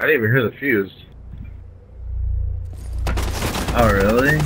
I didn't even hear the fuse. Oh, really?